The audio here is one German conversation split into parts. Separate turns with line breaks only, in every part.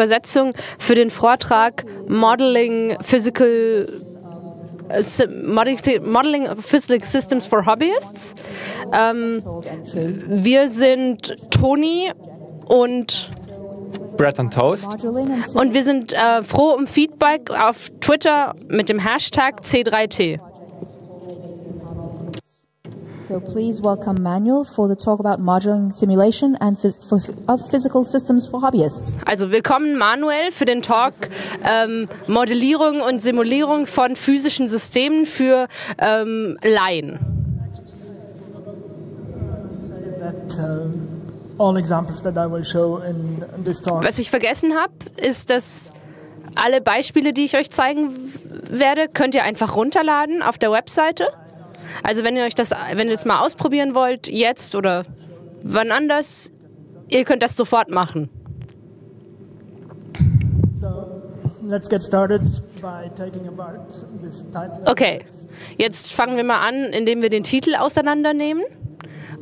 Übersetzung für den Vortrag Modeling Physical äh, Modeling Physical Systems for Hobbyists. Ähm, wir sind Toni und
Bread and Toast.
Und wir sind äh, froh um Feedback auf Twitter mit dem Hashtag C3T.
So please welcome Manuel for the talk about modeling simulation and phys for, of physical systems for hobbyists.
Also willkommen Manuel für den Talk ähm, Modellierung und Simulierung von physischen Systemen für ähm, Laien. Was ich vergessen habe, ist, dass alle Beispiele, die ich euch zeigen werde, könnt ihr einfach runterladen auf der Webseite. Also wenn ihr euch das, wenn ihr das mal ausprobieren wollt, jetzt oder wann anders, ihr könnt das sofort machen. Okay, jetzt fangen wir mal an, indem wir den Titel auseinandernehmen.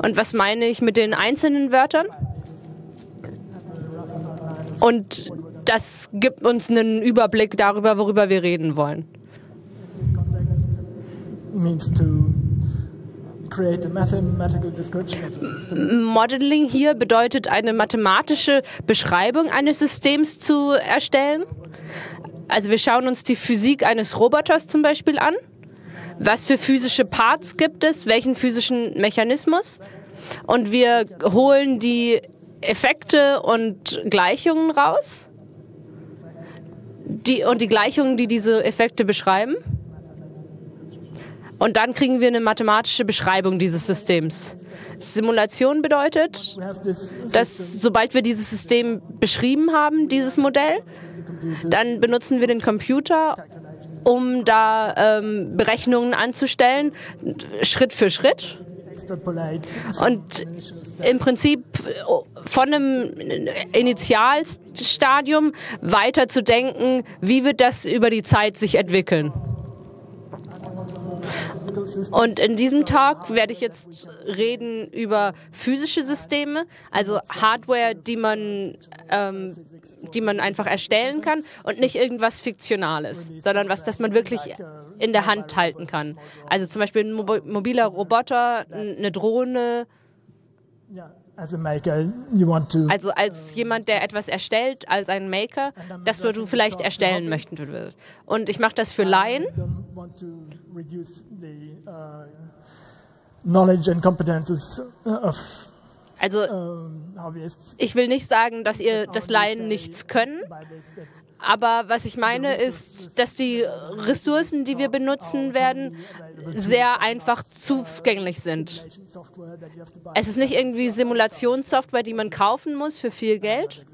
Und was meine ich mit den einzelnen Wörtern? Und das gibt uns einen Überblick darüber, worüber wir reden wollen. Modeling hier bedeutet eine mathematische Beschreibung eines Systems zu erstellen. Also wir schauen uns die Physik eines Roboters zum Beispiel an. Was für physische Parts gibt es? Welchen physischen Mechanismus? Und wir holen die Effekte und Gleichungen raus. Die, und die Gleichungen, die diese Effekte beschreiben. Und dann kriegen wir eine mathematische Beschreibung dieses Systems. Simulation bedeutet, dass sobald wir dieses System beschrieben haben, dieses Modell, dann benutzen wir den Computer, um da ähm, Berechnungen anzustellen, Schritt für Schritt. Und im Prinzip von einem Initialstadium weiter zu denken, wie wird das über die Zeit sich entwickeln. Und in diesem Talk werde ich jetzt reden über physische Systeme, also Hardware, die man, ähm, die man einfach erstellen kann und nicht irgendwas Fiktionales, sondern was, das man wirklich in der Hand halten kann. Also zum Beispiel ein mobiler Roboter, eine Drohne. Also als jemand, der etwas erstellt, als ein Maker, das du vielleicht erstellen möchten würdest. Und ich mache das für Laien. Also ich will nicht sagen, dass ihr das Laien nichts können, aber was ich meine ist, dass die Ressourcen, die wir benutzen werden, sehr einfach zugänglich sind. Es ist nicht irgendwie Simulationssoftware, die man kaufen muss für viel Geld.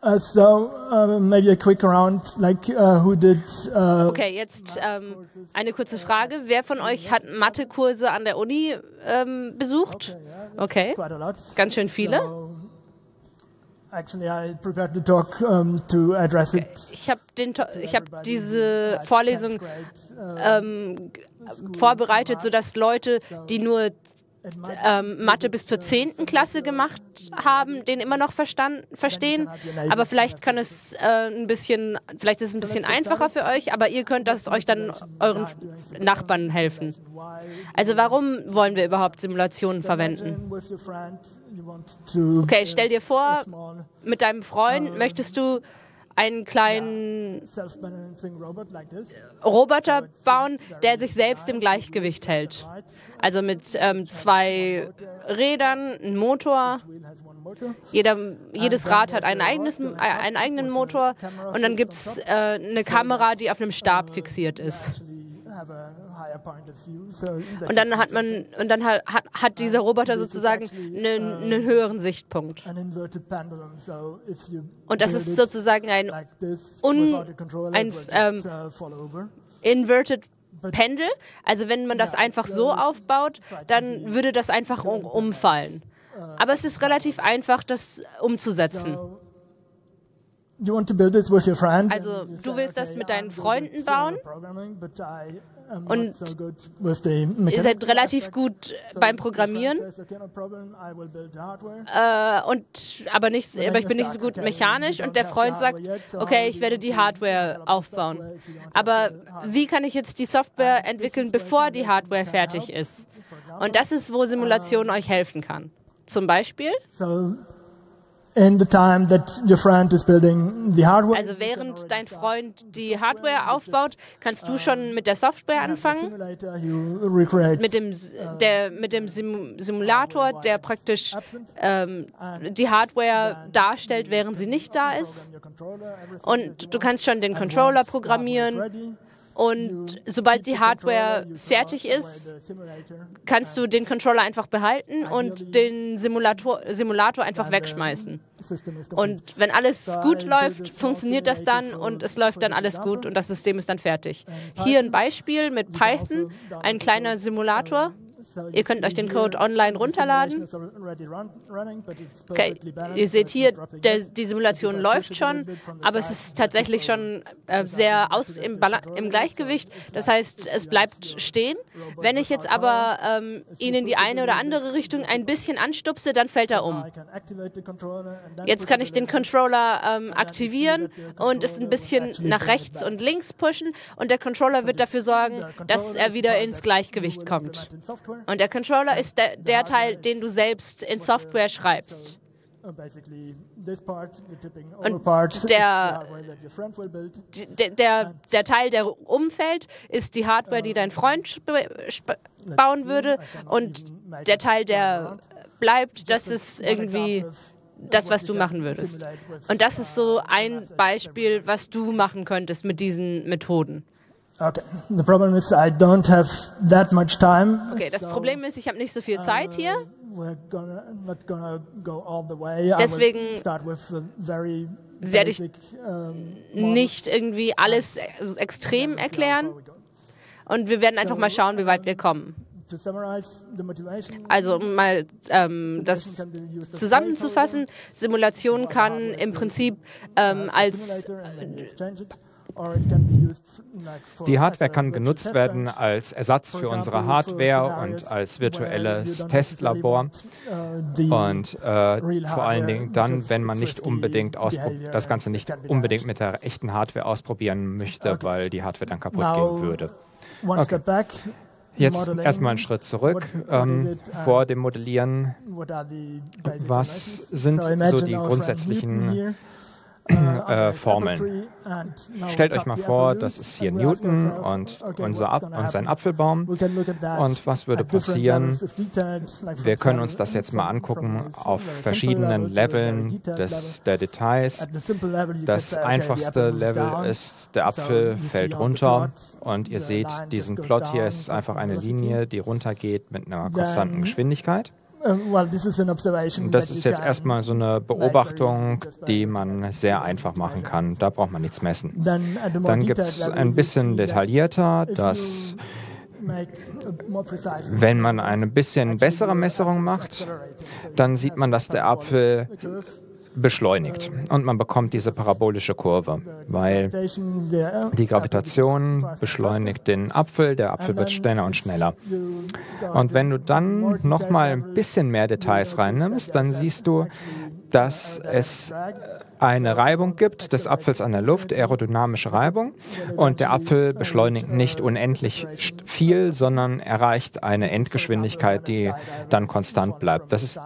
Uh, so, uh, maybe a quick round, like uh, who did. Uh, okay, jetzt ähm, eine kurze Frage. Wer von euch hat Mathekurse an der Uni ähm, besucht? Okay, ganz schön viele. Actually, I prepared the talk um, to address it. Ich habe hab diese Vorlesung ähm, vorbereitet, sodass Leute, die nur ähm, Mathe bis zur 10. Klasse gemacht haben, den immer noch verstehen. Aber vielleicht kann es äh, ein bisschen, vielleicht ist es ein bisschen einfacher für euch, aber ihr könnt das euch dann euren Nachbarn helfen. Also warum wollen wir überhaupt Simulationen verwenden? Okay, stell dir vor, mit deinem Freund möchtest du einen kleinen Roboter bauen, der sich selbst im Gleichgewicht hält. Also mit ähm, zwei Rädern, einem Motor. Jeder, jedes Rad hat ein eigenes, einen eigenen Motor und dann gibt es äh, eine Kamera, die auf einem Stab fixiert ist. Und dann hat man und dann hat, hat dieser Roboter sozusagen einen, einen höheren Sichtpunkt. Und das ist sozusagen ein, un, ein ähm, inverted Pendel. Also wenn man das einfach so aufbaut, dann würde das einfach umfallen. Aber es ist relativ einfach, das umzusetzen. Also du willst das mit deinen Freunden bauen und ihr seid relativ gut beim Programmieren, äh, und, aber, nicht, aber ich bin nicht so gut mechanisch und der Freund sagt, okay, ich werde die Hardware aufbauen. Aber wie kann ich jetzt die Software entwickeln, bevor die Hardware fertig ist? Und das ist, wo Simulation euch helfen kann. Zum Beispiel?
Also
während dein Freund die Hardware aufbaut, kannst du schon mit der Software anfangen, mit dem, der, mit dem Simulator, der praktisch ähm, die Hardware darstellt, während sie nicht da ist. Und du kannst schon den Controller programmieren und sobald die Hardware fertig ist, kannst du den Controller einfach behalten und den Simulator, Simulator einfach wegschmeißen. Und wenn alles gut läuft, funktioniert das dann und es läuft dann alles gut und das System ist dann fertig. Hier ein Beispiel mit Python, ein kleiner Simulator. Ihr könnt euch den Code online runterladen. Okay, ihr seht hier, der, die Simulation läuft schon, aber es ist tatsächlich schon äh, sehr aus, im, im, Gleichgewicht. Das heißt, es bleibt stehen. Wenn ich jetzt aber ähm, ihn in die eine oder andere Richtung ein bisschen anstupse, dann fällt er um. Jetzt kann ich den Controller ähm, aktivieren und es ein bisschen nach rechts und links pushen und der Controller wird dafür sorgen, dass er wieder ins Gleichgewicht kommt. Und der Controller ist der, der Teil, den du selbst in Software schreibst. Und der, der, der, der Teil, der umfällt, ist die Hardware, die dein Freund bauen würde. Und der Teil, der bleibt, das ist irgendwie das, was du machen würdest. Und das ist so ein Beispiel, was du machen könntest mit diesen Methoden.
Okay. The problem is I don't have that much time.
Okay, das Problem ist, ich habe nicht so viel Zeit hier. Deswegen werde ich nicht irgendwie alles extrem erklären. Und wir werden einfach mal schauen, wie weit wir kommen. Also um mal ähm, das zusammenzufassen, Simulation kann im Prinzip ähm, als
die Hardware kann genutzt werden als Ersatz für unsere Hardware und als virtuelles Testlabor und äh, vor allen Dingen dann, wenn man nicht unbedingt das Ganze nicht unbedingt mit der echten Hardware ausprobieren möchte, weil die Hardware dann kaputt gehen würde. Okay. Jetzt erstmal einen Schritt zurück ähm, vor dem Modellieren. Was sind so die grundsätzlichen äh, Formeln. Stellt euch mal vor, das ist hier Newton und, unser Ab und sein Apfelbaum. Und was würde passieren? Wir können uns das jetzt mal angucken auf verschiedenen Leveln des, der Details. Das einfachste Level ist, der Apfel fällt runter und ihr seht diesen Plot hier, es ist einfach eine Linie, die runtergeht mit einer konstanten Geschwindigkeit. Das ist jetzt erstmal so eine Beobachtung, die man sehr einfach machen kann. Da braucht man nichts messen. Dann gibt es ein bisschen detaillierter, dass wenn man eine bisschen bessere Messung macht, dann sieht man, dass der Apfel beschleunigt und man bekommt diese parabolische Kurve, weil die Gravitation beschleunigt den Apfel, der Apfel wird schneller und schneller. Und wenn du dann nochmal ein bisschen mehr Details reinnimmst, dann siehst du, dass es eine Reibung gibt des Apfels an der Luft, aerodynamische Reibung. Und der Apfel beschleunigt nicht unendlich viel, sondern erreicht eine Endgeschwindigkeit, die dann konstant bleibt. Das ist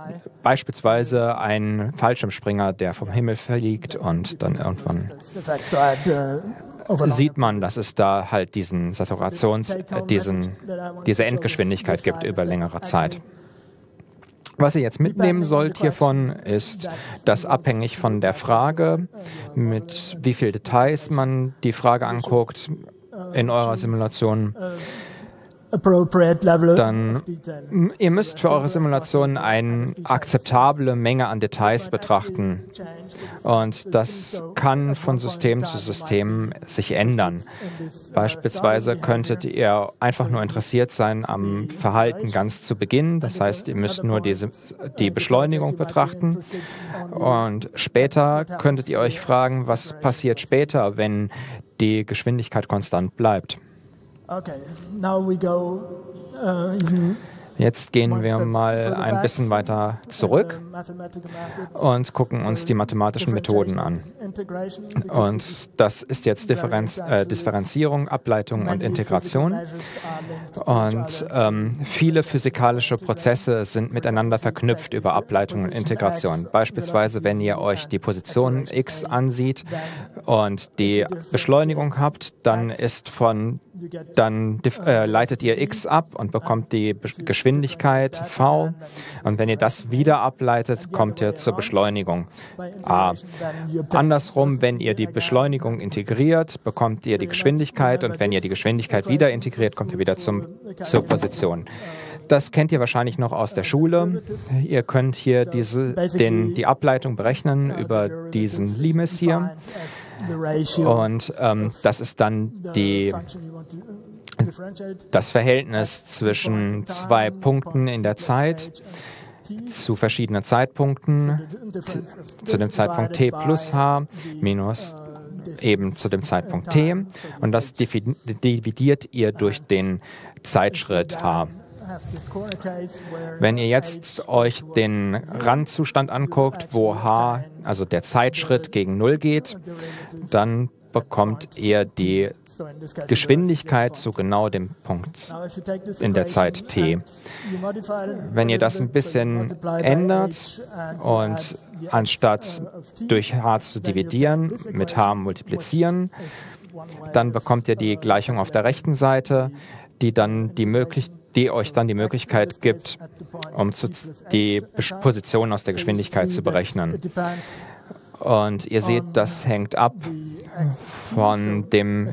beispielsweise ein Fallschirmspringer, der vom Himmel fliegt und dann irgendwann sieht man, dass es da halt diesen Saturations, äh, diesen, diese Endgeschwindigkeit gibt über längere Zeit. Was ihr jetzt mitnehmen sollt hiervon ist, dass abhängig von der Frage, mit wie viel Details man die Frage anguckt in eurer Simulation, dann ihr müsst für eure Simulation eine akzeptable Menge an Details betrachten. Und das kann von System zu System sich ändern. Beispielsweise könntet ihr einfach nur interessiert sein am Verhalten ganz zu Beginn. Das heißt, ihr müsst nur diese, die Beschleunigung betrachten. Und später könntet ihr euch fragen, was passiert später, wenn die Geschwindigkeit konstant bleibt. Jetzt gehen wir mal ein bisschen weiter zurück und gucken uns die mathematischen Methoden an. Und das ist jetzt Differenz, äh, Differenzierung, Ableitung und Integration. Und ähm, viele physikalische Prozesse sind miteinander verknüpft über Ableitung und Integration. Beispielsweise, wenn ihr euch die Position x ansieht und die Beschleunigung habt, dann ist von dann äh, leitet ihr x ab und bekommt die Be Geschwindigkeit v. Und wenn ihr das wieder ableitet, kommt ihr zur Beschleunigung a. Andersrum, wenn ihr die Beschleunigung integriert, bekommt ihr die Geschwindigkeit. Und wenn ihr die Geschwindigkeit wieder integriert, kommt ihr wieder zum, zur Position. Das kennt ihr wahrscheinlich noch aus der Schule. Ihr könnt hier diese, den, die Ableitung berechnen über diesen Limes hier. Und ähm, das ist dann die, das Verhältnis zwischen zwei Punkten in der Zeit zu verschiedenen Zeitpunkten, zu dem Zeitpunkt t plus h minus eben zu dem Zeitpunkt t und das dividiert ihr durch den Zeitschritt h. Wenn ihr jetzt euch den Randzustand anguckt, wo h, also der Zeitschritt gegen 0 geht, dann bekommt ihr die Geschwindigkeit zu genau dem Punkt in der Zeit t. Wenn ihr das ein bisschen ändert und anstatt durch h zu dividieren, mit h multiplizieren, dann bekommt ihr die Gleichung auf der rechten Seite, die dann die Möglichkeit die euch dann die Möglichkeit gibt, um die Position aus der Geschwindigkeit zu berechnen. Und ihr seht, das hängt ab von dem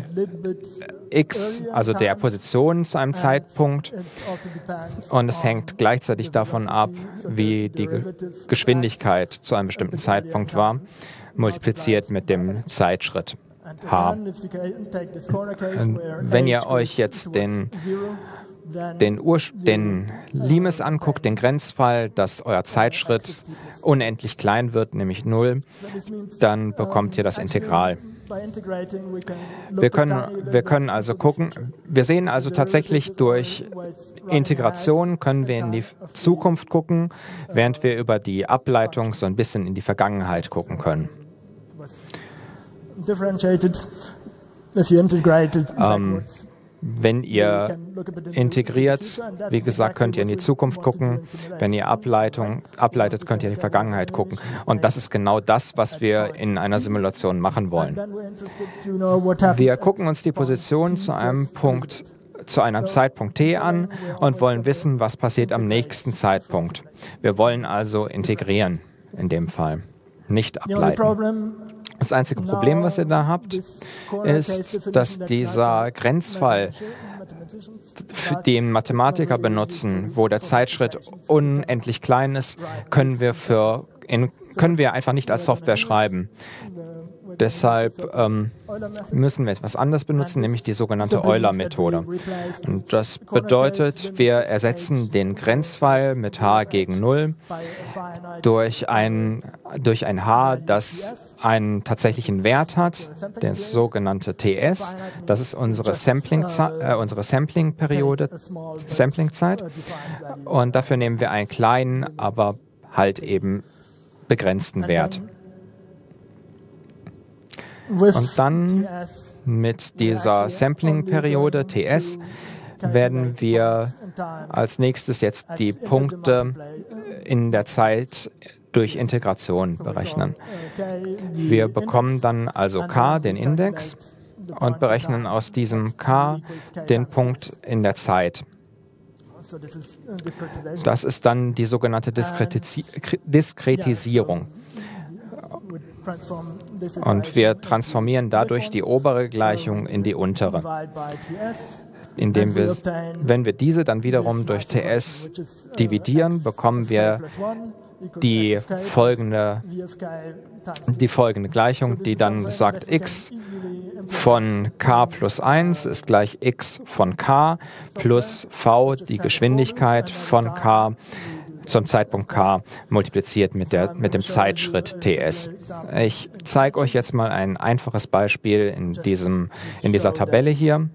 x, also der Position zu einem Zeitpunkt. Und es hängt gleichzeitig davon ab, wie die Geschwindigkeit zu einem bestimmten Zeitpunkt war, multipliziert mit dem Zeitschritt h. Wenn ihr euch jetzt den den, Ur den Limes anguckt, den Grenzfall, dass euer Zeitschritt unendlich klein wird, nämlich 0, dann bekommt ihr das Integral. Wir können, wir können also gucken, wir sehen also tatsächlich durch Integration können wir in die Zukunft gucken, während wir über die Ableitung so ein bisschen in die Vergangenheit gucken können. Ähm, wenn ihr integriert, wie gesagt, könnt ihr in die Zukunft gucken. Wenn ihr Ableitung, ableitet, könnt ihr in die Vergangenheit gucken. Und das ist genau das, was wir in einer Simulation machen wollen. Wir gucken uns die Position zu einem Punkt zu einem Zeitpunkt t an und wollen wissen, was passiert am nächsten Zeitpunkt. Wir wollen also integrieren in dem Fall, nicht ableiten. Das einzige Problem, was ihr da habt, ist, dass dieser Grenzfall, den Mathematiker benutzen, wo der Zeitschritt unendlich klein ist, können wir, für, können wir einfach nicht als Software schreiben. Deshalb ähm, müssen wir etwas anderes benutzen, nämlich die sogenannte Euler-Methode. Und das bedeutet, wir ersetzen den Grenzfall mit h gegen 0 durch ein, durch ein h, das einen tatsächlichen Wert hat, der sogenannte TS. Das ist unsere Sampling-Periode, äh, unsere Sampling Samplingzeit. Und dafür nehmen wir einen kleinen, aber halt eben begrenzten Wert. Und dann mit dieser Sampling-Periode TS werden wir als nächstes jetzt die Punkte in der Zeit durch Integration berechnen. Wir bekommen dann also k, den Index, und berechnen aus diesem k den Punkt in der Zeit. Das ist dann die sogenannte Diskreti Diskretisierung. Und wir transformieren dadurch die obere Gleichung in die untere, indem wir, wenn wir diese dann wiederum durch TS dividieren, bekommen wir die folgende, die folgende Gleichung, die dann sagt, x von k plus 1 ist gleich x von k plus v, die Geschwindigkeit von k zum Zeitpunkt k multipliziert mit, der, mit dem Zeitschritt ts. Ich zeige euch jetzt mal ein einfaches Beispiel in, diesem, in dieser Tabelle hier.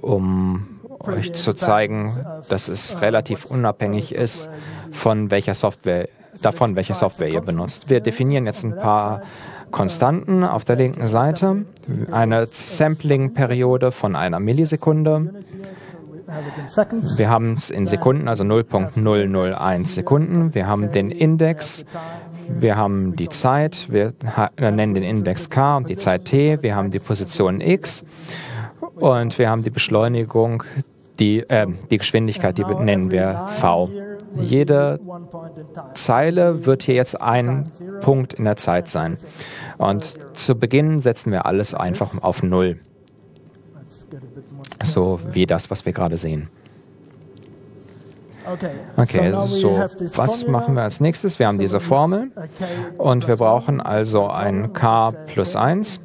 um euch zu zeigen, dass es relativ unabhängig ist von welcher Software, davon, welche Software ihr benutzt. Wir definieren jetzt ein paar Konstanten auf der linken Seite, eine Sampling-Periode von einer Millisekunde. Wir haben es in Sekunden, also 0.001 Sekunden. Wir haben den Index, wir haben die Zeit, wir nennen den Index k und die Zeit t, wir haben die Position x und wir haben die Beschleunigung, die, äh, die Geschwindigkeit, die nennen wir v. Jede Zeile wird hier jetzt ein Punkt in der Zeit sein. Und zu Beginn setzen wir alles einfach auf Null. So wie das, was wir gerade sehen. Okay, so was machen wir als nächstes? Wir haben diese Formel und wir brauchen also ein k plus 1.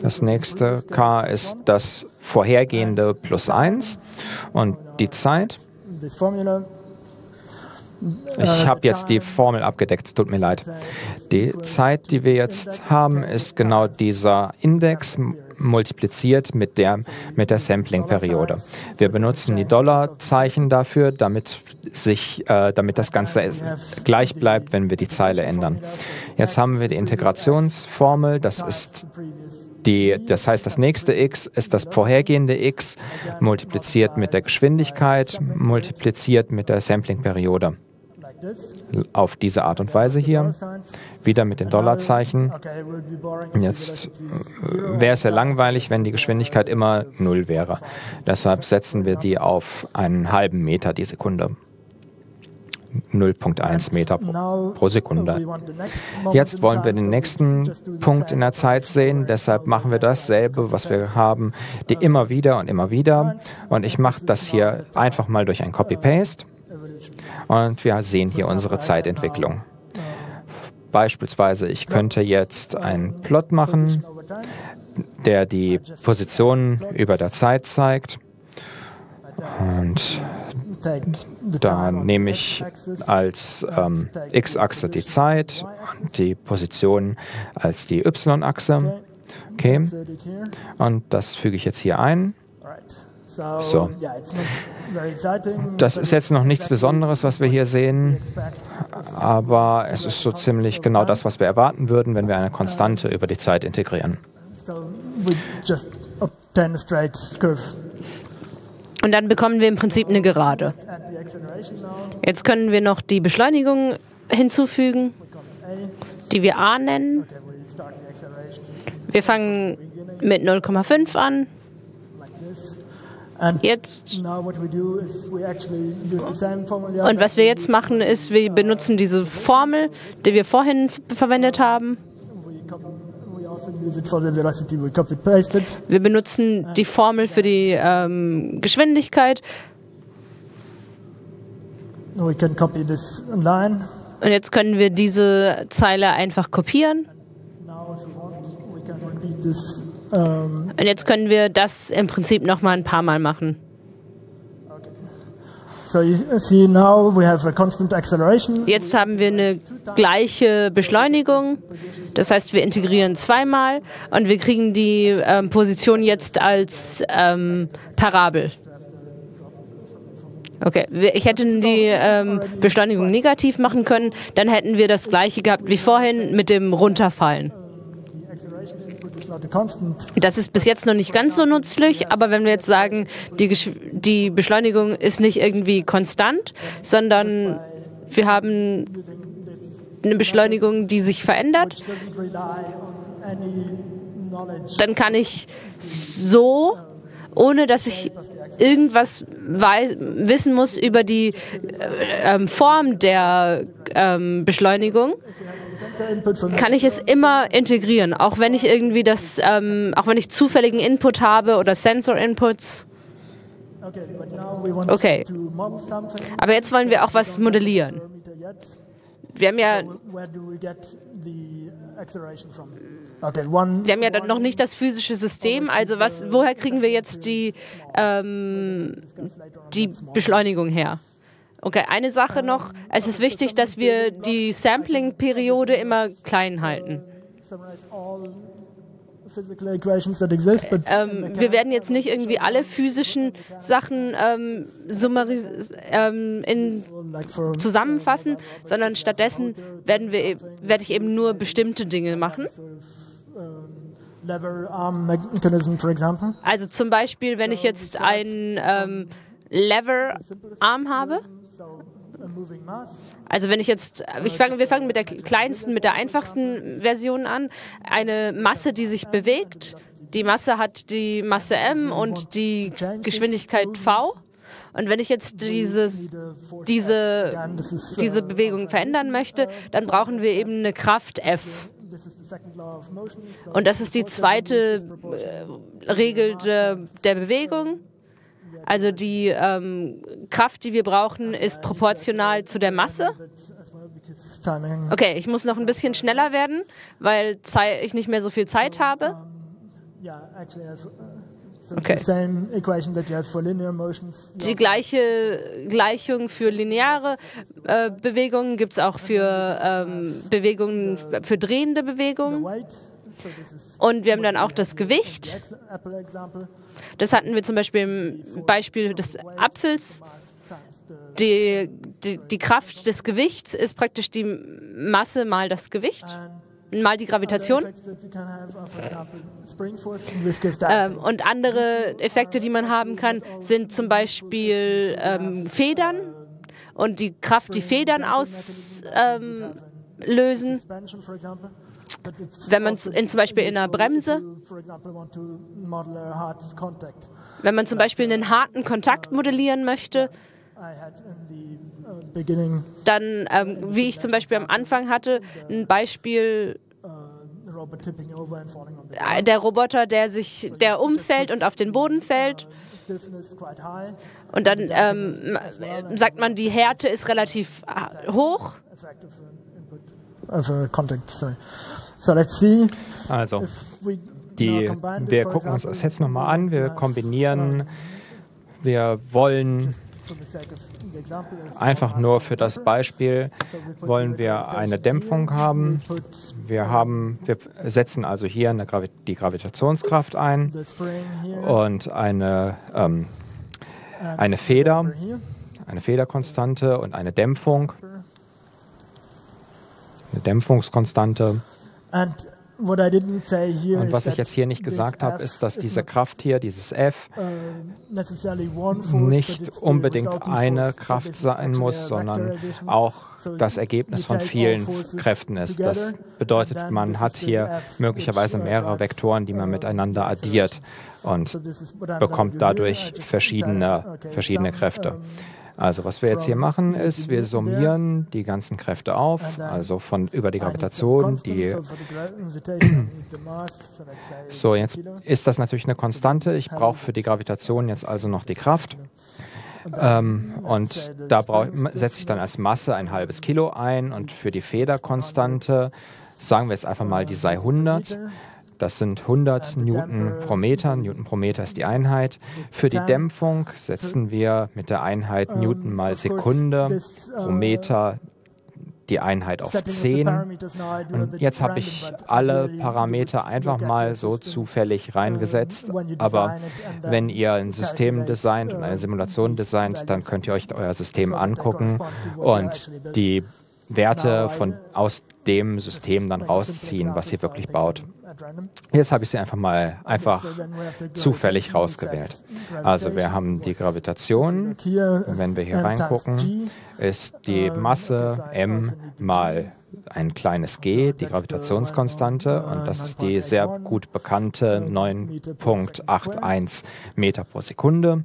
Das nächste k ist das vorhergehende plus 1 und die Zeit. Ich habe jetzt die Formel abgedeckt, tut mir leid. Die Zeit, die wir jetzt haben, ist genau dieser Index multipliziert mit der, mit der Sampling-Periode. Wir benutzen die Dollarzeichen dafür, damit, sich, äh, damit das Ganze gleich bleibt, wenn wir die Zeile ändern. Jetzt haben wir die Integrationsformel, das ist die, das heißt, das nächste x ist das vorhergehende x multipliziert mit der Geschwindigkeit, multipliziert mit der Sampling-Periode auf diese Art und Weise hier, wieder mit den Dollarzeichen. Jetzt äh, wäre es ja langweilig, wenn die Geschwindigkeit immer 0 wäre. Deshalb setzen wir die auf einen halben Meter die Sekunde. 0,1 Meter pro, pro, Sekunde. Jetzt wollen wir den nächsten Punkt in der Zeit sehen, deshalb machen wir dasselbe, was wir haben, die immer wieder und immer wieder. Und ich mache das hier einfach mal durch ein Copy-Paste. Und wir sehen hier unsere Zeitentwicklung. Beispielsweise, ich könnte jetzt einen Plot machen, der die Position über der Zeit zeigt. Und da nehme ich als ähm, x-Achse die Zeit und die Position als die y-Achse. Okay. Und das füge ich jetzt hier ein. So. Das ist jetzt noch nichts Besonderes, was wir hier sehen, aber es ist so ziemlich genau das, was wir erwarten würden, wenn wir eine Konstante über die Zeit integrieren.
Und dann bekommen wir im Prinzip eine Gerade. Jetzt können wir noch die Beschleunigung hinzufügen, die wir a nennen. Wir fangen mit 0,5 an. Jetzt. Und was wir jetzt machen, ist, wir benutzen diese Formel, die wir vorhin verwendet haben. Also wir benutzen die Formel für die ähm, Geschwindigkeit. Und jetzt können wir diese Zeile einfach kopieren. Ähm, Und jetzt können wir das im Prinzip noch mal ein paar Mal machen. Jetzt haben wir eine gleiche Beschleunigung. Das heißt, wir integrieren zweimal und wir kriegen die ähm, Position jetzt als ähm, Parabel. Okay, ich hätte die ähm, Beschleunigung negativ machen können, dann hätten wir das gleiche gehabt wie vorhin mit dem Runterfallen. Das ist bis jetzt noch nicht ganz so nützlich, aber wenn wir jetzt sagen, die, die Beschleunigung ist nicht irgendwie konstant, sondern wir haben eine Beschleunigung, die sich verändert, dann kann ich so, ohne dass ich irgendwas weiß, wissen muss über die äh, ähm, Form der ähm, Beschleunigung, kann ich es immer integrieren, auch wenn ich irgendwie das, ähm, auch wenn ich zufälligen Input habe oder Sensor-Inputs. Okay. Aber jetzt wollen wir auch was modellieren. Wir haben ja wir haben ja dann noch nicht das physische System, also was, woher kriegen wir jetzt die, ähm, die Beschleunigung her? Okay, eine Sache noch. Es ist wichtig, dass wir die Sampling-Periode immer klein halten. ähm, wir werden jetzt nicht irgendwie alle physischen Sachen ähm, ähm, in, zusammenfassen, sondern stattdessen werden wir, e-, werde ich eben nur bestimmte Dinge machen. Also zum Beispiel, wenn ich jetzt einen ähm, Lever-Arm habe. Also wenn ich jetzt, ich fang, wir fangen mit der kleinsten, mit der einfachsten Version an. Eine Masse, die sich bewegt. Die Masse hat die Masse m und die Geschwindigkeit v. Und wenn ich jetzt dieses, diese, diese Bewegung verändern möchte, dann brauchen wir eben eine Kraft F. Und das ist die zweite äh, Regel de, der Bewegung. Also die ähm, Kraft, die wir brauchen, ist proportional zu der Masse. Okay, ich muss noch ein bisschen schneller werden, weil ich nicht mehr so viel Zeit habe. Okay. Die gleiche Gleichung für lineare äh, Bewegungen gibt es auch für ähm, Bewegungen, für drehende Bewegungen. Und wir haben dann auch das Gewicht. Das hatten wir zum Beispiel im Beispiel des Apfels. Die, die, die Kraft des Gewichts ist praktisch die Masse mal das Gewicht mal die Gravitation. Ähm, und andere Effekte, die man haben kann, sind zum Beispiel ähm, Federn und die Kraft, die Federn auslösen. Ähm, wenn man in, zum Beispiel in einer Bremse, wenn man zum Beispiel einen harten Kontakt modellieren möchte, dann, ähm, wie ich zum Beispiel am Anfang hatte, ein Beispiel äh, der Roboter, der sich, der umfällt und auf den Boden fällt. Und dann ähm, sagt man, die Härte ist relativ äh, hoch.
Also, die, wir gucken uns das jetzt nochmal an, wir kombinieren, wir wollen Einfach nur für das Beispiel wollen wir eine Dämpfung haben. Wir, haben, wir setzen also hier Gravi die Gravitationskraft ein und eine, ähm, eine Feder, eine Federkonstante und eine Dämpfung, eine Dämpfungskonstante. Und was ich jetzt hier nicht gesagt habe, ist, dass diese Kraft hier, dieses F, uh, nicht unbedingt eine Kraft sein muss, sondern auch das Ergebnis von vielen Kräften ist. Das bedeutet, man hat hier möglicherweise mehrere Vektoren, die man miteinander addiert. Und bekommt dadurch verschiedene, verschiedene Kräfte. Also was wir jetzt hier machen, ist, wir summieren die ganzen Kräfte auf, also von über die Gravitation, die so jetzt ist das natürlich eine Konstante. Ich brauche für die Gravitation jetzt also noch die Kraft. Ähm, und da setze ich dann als Masse ein halbes Kilo ein und für die Federkonstante sagen wir jetzt einfach mal, die sei 100. Das sind 100 Newton pro Meter. Newton pro Meter ist die Einheit. Für die Dämpfung setzen wir mit der Einheit Newton mal Sekunde pro Meter die Einheit auf 10. Und jetzt habe ich alle Parameter einfach mal so zufällig reingesetzt. Aber wenn ihr ein System designt und eine Simulation designt, dann könnt ihr euch euer System angucken und die Werte von, aus dem System dann rausziehen, was ihr wirklich baut. Jetzt habe ich sie einfach mal einfach zufällig rausgewählt. Also wir haben die Gravitation. Wenn wir hier reingucken, ist die Masse m mal ein kleines g, die Gravitationskonstante, und das ist die sehr gut bekannte 9.81 Meter pro Sekunde.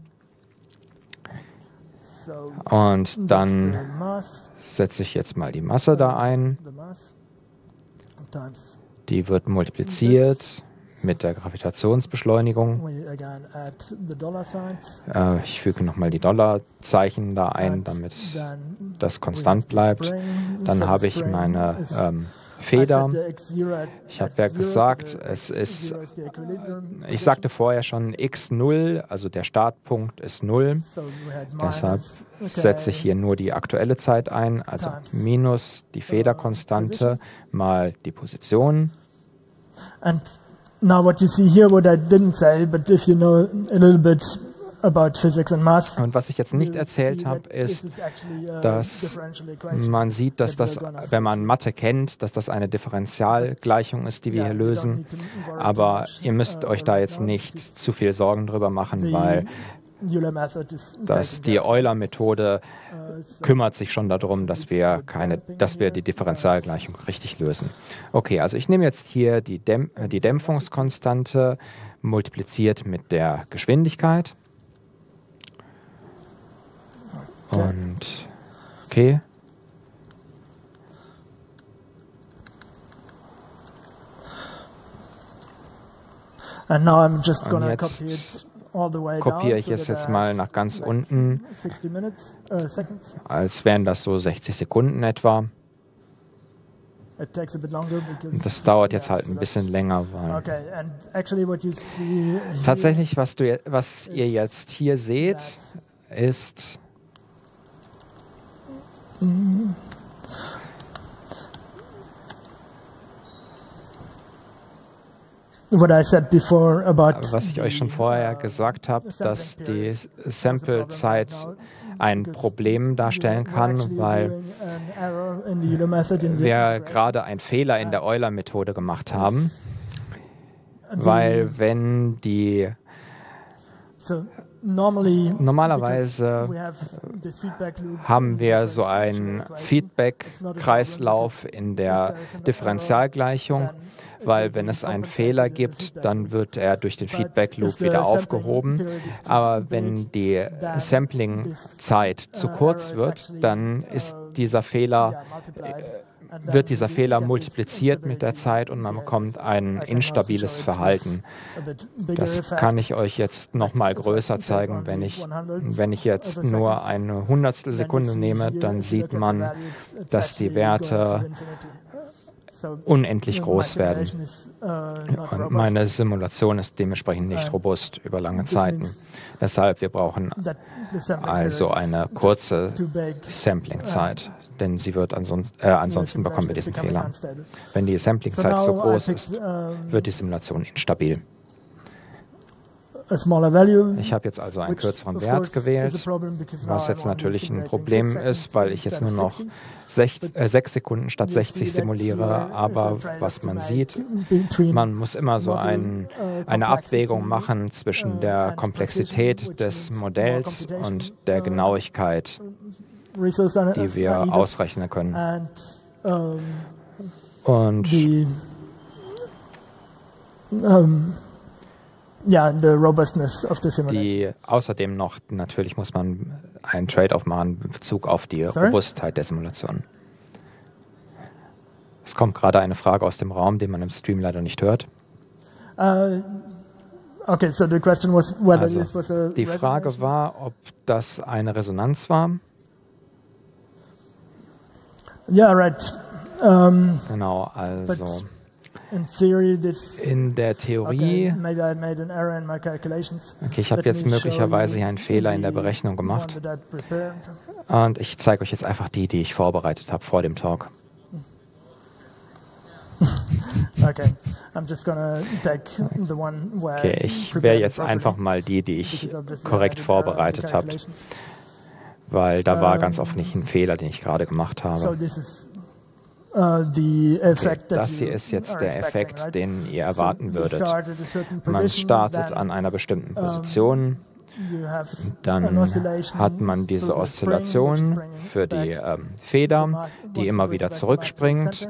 Und dann setze ich jetzt mal die Masse da ein. Die wird multipliziert mit der Gravitationsbeschleunigung. Äh, ich füge nochmal die Dollarzeichen da ein, damit das konstant bleibt. Dann habe ich meine ähm, Feder. Ich habe ja gesagt, es ist, ich sagte vorher schon x0, also der Startpunkt ist 0. Deshalb setze ich hier nur die aktuelle Zeit ein, also minus die Federkonstante mal die Position.
Now what you see here, what I didn't say, but if you know a little bit about physics and math,
Und was ich jetzt nicht erzählt habe, ist, dass man sieht, dass das, wenn man Mathe kennt, dass das eine Differentialgleichung ist, die wir hier lösen. Aber ihr müsst euch da jetzt nicht zu viel Sorgen drüber machen, weil dass die Euler-Methode kümmert sich schon darum, dass wir, keine, dass wir die Differentialgleichung richtig lösen. Okay, also ich nehme jetzt hier die, Dämp die Dämpfungskonstante multipliziert mit der Geschwindigkeit. Und okay.
And now I'm just
Und jetzt kopiere ich es jetzt mal nach ganz unten,
60 minutes, uh,
als wären das so 60 Sekunden etwa. Das dauert jetzt halt ein bisschen länger, weil
Okay, and actually what you see here
tatsächlich, was, du, was ihr jetzt hier seht, ist
what I said before about
was ich euch schon vorher gesagt habe, dass die Samplezeit ein Problem darstellen kann, weil wir gerade einen Fehler in der Euler-Methode gemacht haben, weil wenn die normalerweise haben wir so einen Feedback-Kreislauf in der Differentialgleichung, weil wenn es einen Fehler gibt, dann wird er durch den Feedback-Loop wieder aufgehoben. Aber wenn die Sampling-Zeit zu kurz wird, dann ist dieser Fehler wird dieser Fehler multipliziert mit der Zeit und man bekommt ein instabiles Verhalten. Das kann ich euch jetzt noch mal größer zeigen. Wenn ich, wenn ich jetzt nur eine Hundertstel Sekunde nehme, dann sieht man, dass die Werte unendlich groß werden. Und meine Simulation ist dementsprechend nicht robust über lange Zeiten. Deshalb, wir brauchen also eine kurze Samplingzeit, denn sie wird ansonsten, äh, ansonsten bekommen wir diesen Fehler. Wenn die Samplingzeit zu groß ist, wird die Simulation instabil. Ich habe jetzt also einen kürzeren Wert gewählt, was jetzt natürlich ein Problem ist, weil ich jetzt nur noch sech, äh, sechs Sekunden statt 60 simuliere. Aber was man sieht, man muss immer so ein, eine Abwägung machen zwischen der Komplexität des Modells und der Genauigkeit, die wir ausrechnen können. Und
ja, the robustness of the simulation.
Die, außerdem noch, natürlich muss man einen Trade-off machen in Bezug auf die
Sorry?
Robustheit der Simulation. Es kommt gerade eine Frage aus dem Raum, den man im Stream leider nicht hört.
Uh, okay, so the question was whether
Also,
this was a
die Frage war, ob das eine Resonanz war.
Yeah, right. Um,
Genau, also
in
der
Okay,
Theorie,
maybe I made an error in my calculations.
okay, ich habe jetzt möglicherweise hier einen Fehler in der Berechnung gemacht und ich zeige euch jetzt einfach die, die ich vorbereitet habe vor dem Talk.
Okay,
ich
it
jetzt einfach mal die, die ich korrekt vorbereitet habe. Weil da war
Ähm,
ganz oft nicht ein Fehler, den ich gerade gemacht habe.
the
Okay, das hier ist jetzt der Effekt, den ihr erwarten würdet. Man startet an einer bestimmten Position, dann hat man diese Oszillation für die ähm, Feder, die immer wieder zurückspringt.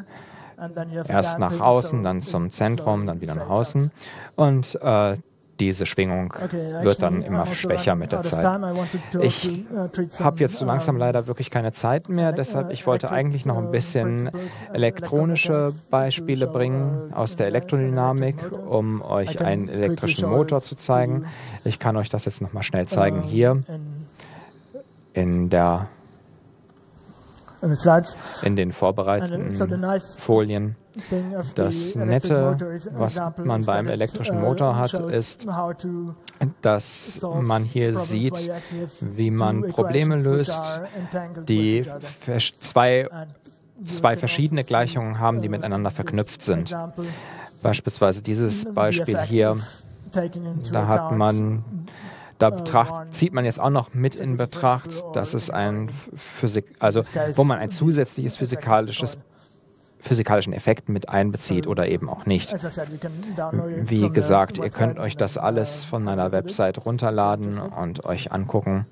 Erst nach außen, dann zum Zentrum, dann wieder nach außen. Und äh, diese Schwingung wird dann immer schwächer mit der Zeit. Ich
uh,
habe jetzt so langsam leider wirklich keine Zeit mehr, deshalb ich wollte eigentlich noch ein bisschen elektronische Beispiele bringen aus der Elektrodynamik, um euch einen elektrischen Motor zu zeigen. Ich kann euch das jetzt noch mal schnell zeigen hier in der
in slides.
in den vorbereiteten Folien. Das Nette, was man beim
it,
elektrischen
uh,
Motor hat, ist, dass man hier sieht, wie man Probleme löst, die zwei, zwei verschiedene
also see,
Gleichungen haben, die
uh,
miteinander verknüpft sind. Beispielsweise dieses Beispiel hier, da hat man, da betracht, zieht man jetzt auch noch mit in Betracht, dass es ein Physik, also wo man ein zusätzliches physikalisches physikalischen Effekt mit einbezieht oder eben auch nicht. Wie gesagt, ihr könnt euch das alles von meiner Website runterladen und euch angucken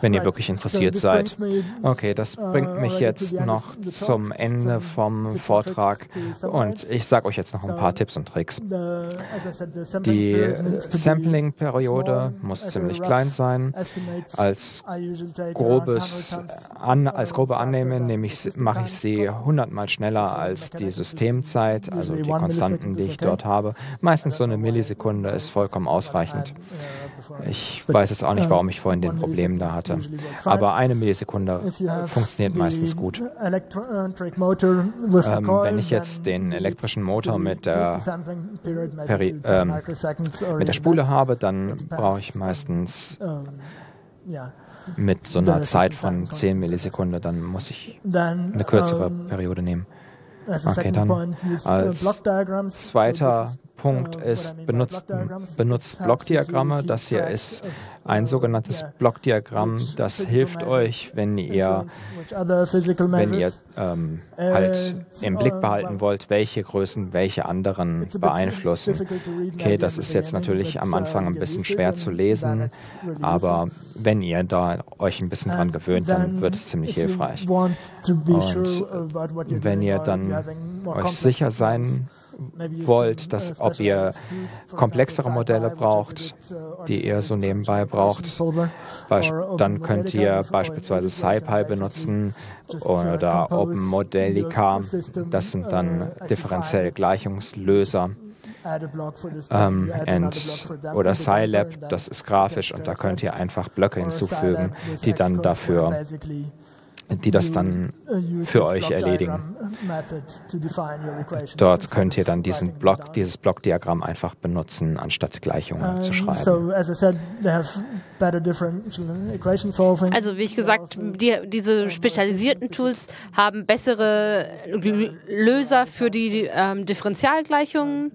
wenn ihr wirklich interessiert seid. Okay, das bringt mich jetzt noch zum Ende vom Vortrag und ich sage euch jetzt noch ein paar Tipps und Tricks. Die Sampling-Periode muss ziemlich klein sein. Als, grobes an, als grobe Annahme mache ich sie hundertmal schneller als die Systemzeit, also die Konstanten, die ich dort habe. Meistens so eine Millisekunde ist vollkommen ausreichend. Ich weiß jetzt auch nicht, warum ich vorhin den Problem da hatte. Aber eine Millisekunde funktioniert meistens gut. Ähm, wenn ich jetzt den elektrischen Motor mit der, Peri ähm, mit der Spule habe, dann brauche ich meistens mit so einer Zeit von 10 Millisekunden, dann muss ich eine kürzere Periode nehmen. Okay, dann als zweiter Punkt ist, benutzt, benutzt Blockdiagramme. Das hier ist ein sogenanntes Blockdiagramm. Das hilft euch, wenn ihr, wenn ihr ähm, halt im Blick behalten wollt, welche Größen welche anderen beeinflussen. Okay, das ist jetzt natürlich am Anfang ein bisschen schwer zu lesen, aber wenn ihr da euch ein bisschen dran gewöhnt, dann wird es ziemlich hilfreich. Und wenn ihr dann euch sicher sein wollt, dass ob ihr komplexere Modelle braucht, die ihr so nebenbei braucht, dann könnt ihr beispielsweise SciPy benutzen oder OpenModelica. Das sind dann differenzielle Gleichungslöser. Ähm, and, oder Scilab, das ist grafisch und da könnt ihr einfach Blöcke hinzufügen, die dann dafür die das dann für euch erledigen. Dort könnt ihr dann diesen Block, dieses Blockdiagramm einfach benutzen, anstatt Gleichungen zu schreiben.
Also wie ich gesagt, die, diese spezialisierten Tools haben bessere Löser für die ähm, Differentialgleichungen.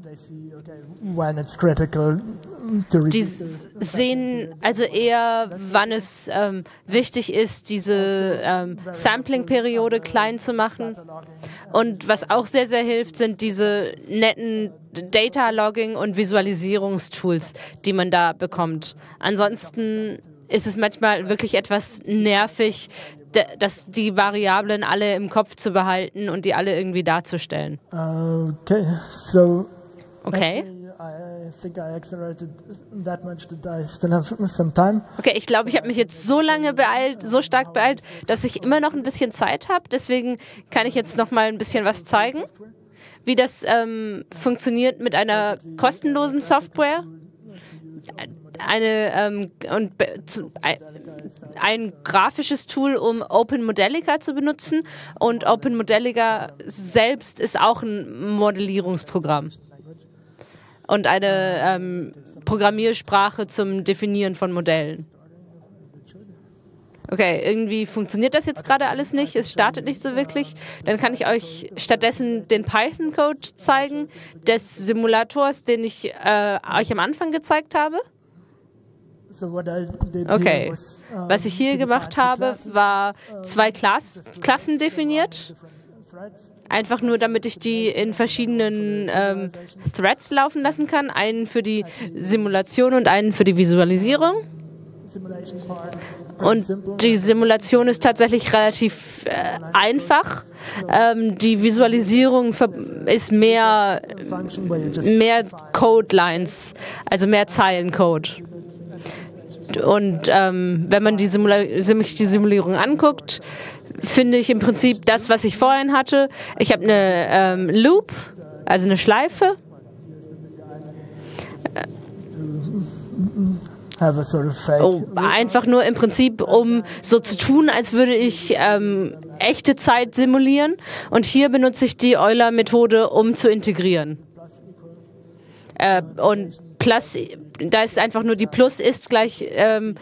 Die sehen also eher, wann es ähm, wichtig ist, diese ähm, Sampling-Periode klein zu machen. Und was auch sehr, sehr hilft, sind diese netten Data-Logging- und Visualisierungstools, die man da bekommt. Ansonsten ist es manchmal wirklich etwas nervig, dass die Variablen alle im Kopf zu behalten und die alle irgendwie darzustellen.
Okay, so
okay. Okay, ich glaube, ich habe mich jetzt so lange beeilt, so stark beeilt, dass ich immer noch ein bisschen Zeit habe. Deswegen kann ich jetzt noch mal ein bisschen was zeigen, wie das ähm, funktioniert mit einer kostenlosen Software. Eine ähm, und ein grafisches Tool, um Open Modelica zu benutzen. Und Open Modelica selbst ist auch ein Modellierungsprogramm und eine ähm, Programmiersprache zum Definieren von Modellen. Okay, irgendwie funktioniert das jetzt gerade alles nicht. Es startet nicht so wirklich. Dann kann ich euch stattdessen den Python-Code zeigen des Simulators, den ich äh, euch am Anfang gezeigt habe. Okay, was ich hier gemacht habe, war zwei Klass Klassen definiert Einfach nur, damit ich die in verschiedenen ähm, Threads laufen lassen kann. Einen für die Simulation und einen für die Visualisierung. Und die Simulation ist tatsächlich relativ äh, einfach. Ähm, die Visualisierung ist mehr, mehr Code-Lines, also mehr Zeilencode. Und ähm, wenn man die, Simula sich die Simulierung anguckt, finde ich im Prinzip das, was ich vorhin hatte. Ich habe eine ähm, Loop, also eine Schleife. Oh, einfach nur im Prinzip, um so zu tun, als würde ich ähm, echte Zeit simulieren. Und hier benutze ich die Euler-Methode, um zu integrieren. Äh, und Plus, da ist einfach nur die Plus ist gleich ähm,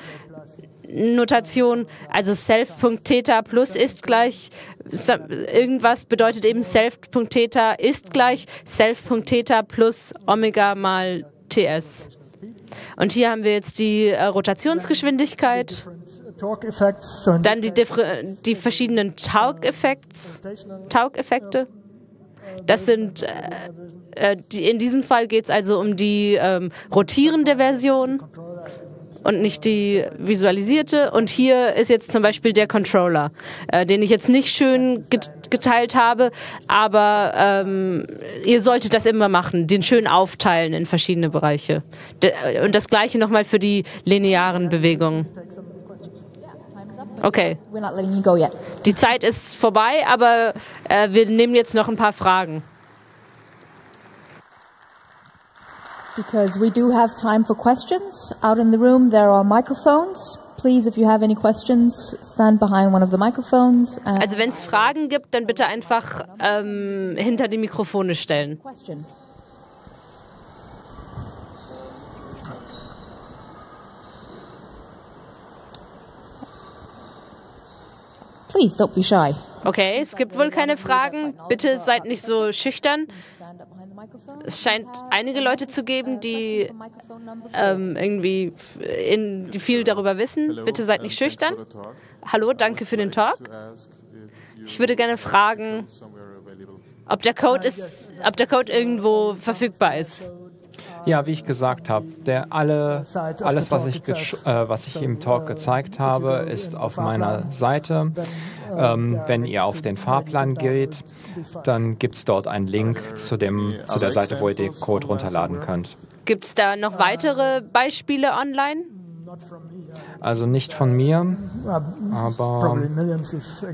Notation, also self.theta plus ist gleich irgendwas bedeutet eben self.theta ist gleich self.theta plus Omega mal TS. Und hier haben wir jetzt die äh, Rotationsgeschwindigkeit, dann die, die verschiedenen Taugeffekte. Das sind, äh, äh, die, in diesem Fall geht es also um die ähm, rotierende Version und nicht die visualisierte. Und hier ist jetzt zum Beispiel der Controller, äh, den ich jetzt nicht schön geteilt habe, aber ähm, ihr solltet das immer machen, den schön aufteilen in verschiedene Bereiche. De und das gleiche nochmal für die linearen Bewegungen. Okay. Die Zeit ist vorbei, aber äh, wir nehmen jetzt noch ein paar Fragen.
Because we do have time for questions. Out in the room, there are microphones. Please, if you have any questions, stand behind one of the microphones.
Also wenn es Fragen gibt, dann bitte einfach ähm, hinter die Mikrofone stellen. Question. Please, don't be shy. Okay, es gibt wohl keine Fragen. Bitte seid nicht so schüchtern. Es scheint einige Leute zu geben, die ähm, irgendwie in, die viel darüber wissen. Bitte seid nicht schüchtern. Hallo, danke für den Talk. Ich würde gerne fragen, ob der Code ist, ob der Code irgendwo verfügbar ist.
Ja, wie ich gesagt habe, der alle, alles, was ich, äh, was ich im Talk gezeigt habe, ist auf meiner Seite. Ähm, wenn ihr auf den Fahrplan geht, dann gibt es dort einen Link zu, dem, zu der Seite, wo ihr den Code runterladen könnt.
Gibt es da noch weitere Beispiele online?
Also nicht von mir, aber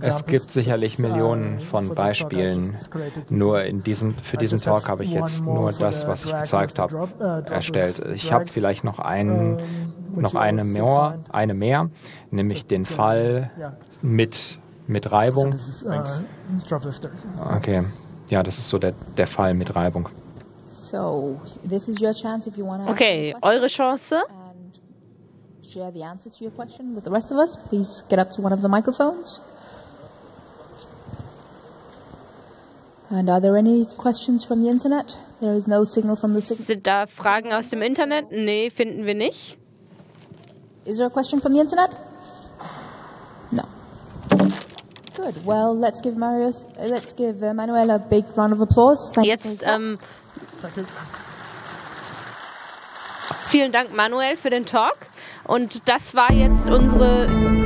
es gibt sicherlich Millionen von Beispielen. Nur in diesem, für diesen Talk habe ich jetzt nur das, was ich gezeigt habe, erstellt. Ich habe vielleicht noch einen, noch eine mehr, eine mehr, nämlich den Fall mit, mit Reibung. Okay, ja, das ist so der, der Fall mit Reibung.
Okay, eure Chance
share the answer to your question with the rest of us, please get up to one of the microphones. And are there any questions from the Internet? There is no signal from the.
Sind da Fragen aus dem Internet? Nee, finden wir nicht.
Is there a question from the Internet? No. Good. Well, let's give Marius, let's give uh, Manuel a big round of applause.
Thank Jetzt ähm, vielen Dank Manuel für den Talk. Und das war jetzt unsere